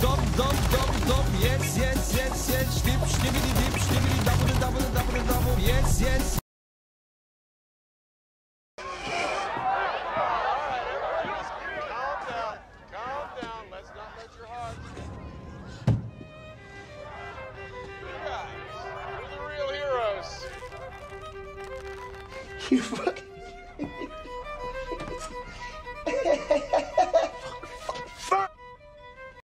dum dum dum dum. Yes, yes, yes, yes. Dip, dip, dip, snibbity double, double, double, double. Yes, yes. You fucking...